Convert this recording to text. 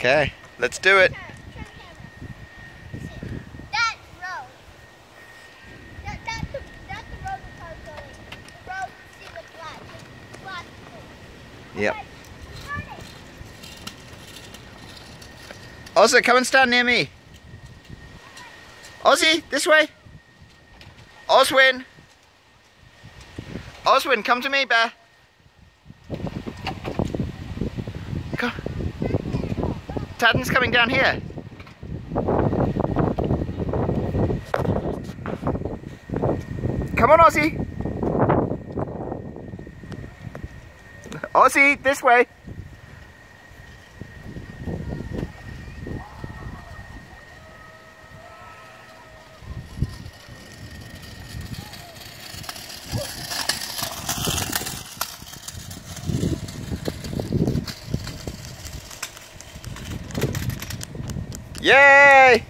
Okay, let's do it. Yep. Ozzy, come and stand near me. Ozzy, this way. Oswin. Oswin, come to me, bear. Come. Tadden's coming down here. Come on, Ozzy. Ozzy, this way. Yay!